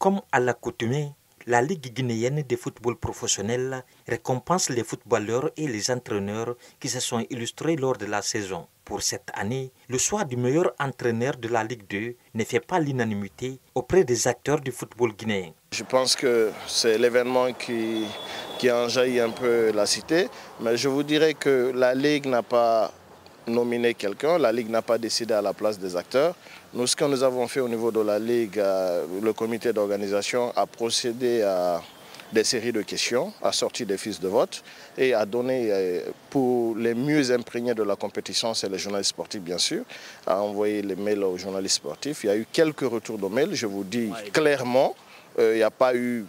Comme à l'accoutumée, la Ligue guinéenne de football professionnel récompense les footballeurs et les entraîneurs qui se sont illustrés lors de la saison. Pour cette année, le choix du meilleur entraîneur de la Ligue 2 ne fait pas l'unanimité auprès des acteurs du football guinéen. Je pense que c'est l'événement qui, qui enjaillit un peu la cité, mais je vous dirais que la Ligue n'a pas nominé quelqu'un, la Ligue n'a pas décidé à la place des acteurs. Nous, ce que nous avons fait au niveau de la Ligue, euh, le comité d'organisation a procédé à des séries de questions, a sorti des fiches de vote et a donné euh, pour les mieux imprégnés de la compétition, c'est les journalistes sportifs bien sûr, a envoyé les mails aux journalistes sportifs. Il y a eu quelques retours de mails, je vous dis clairement, euh, il n'y a pas eu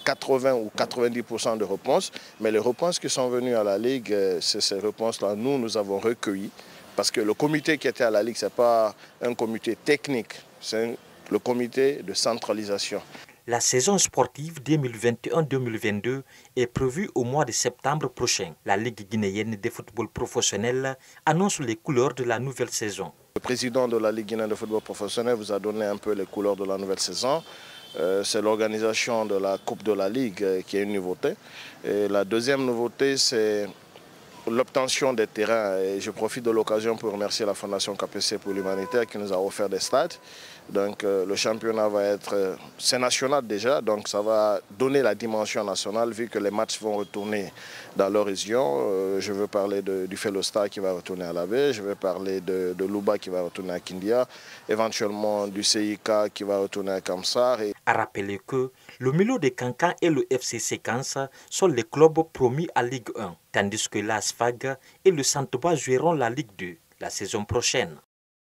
80 ou 90% de réponses, mais les réponses qui sont venues à la Ligue, c'est ces réponses-là, nous, nous avons recueilli parce que le comité qui était à la Ligue, ce n'est pas un comité technique, c'est le comité de centralisation. La saison sportive 2021-2022 est prévue au mois de septembre prochain. La Ligue guinéenne de football professionnel annonce les couleurs de la nouvelle saison. Le président de la Ligue guinéenne de football professionnel vous a donné un peu les couleurs de la nouvelle saison. Euh, c'est l'organisation de la Coupe de la Ligue euh, qui est une nouveauté. Et la deuxième nouveauté, c'est l'obtention des terrains. Je profite de l'occasion pour remercier la Fondation KPC pour l'humanitaire qui nous a offert des stades. Donc euh, le championnat va être, euh, c'est national déjà, donc ça va donner la dimension nationale vu que les matchs vont retourner dans leur région. Euh, je veux parler de, du Felostar qui va retourner à la baie, je veux parler de, Luba qui va retourner à Kindia, éventuellement du CIK qui va retourner à Kamsar. À rappeler que le Milo de Cancan et le FC Séquence sont les clubs promis à Ligue 1, tandis que l'ASFAG et le Santoba joueront la Ligue 2 la saison prochaine.